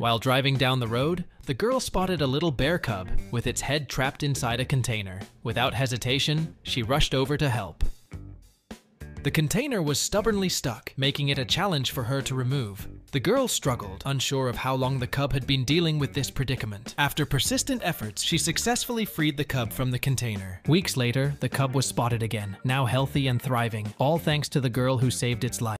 While driving down the road, the girl spotted a little bear cub with its head trapped inside a container. Without hesitation, she rushed over to help. The container was stubbornly stuck, making it a challenge for her to remove. The girl struggled, unsure of how long the cub had been dealing with this predicament. After persistent efforts, she successfully freed the cub from the container. Weeks later, the cub was spotted again, now healthy and thriving, all thanks to the girl who saved its life.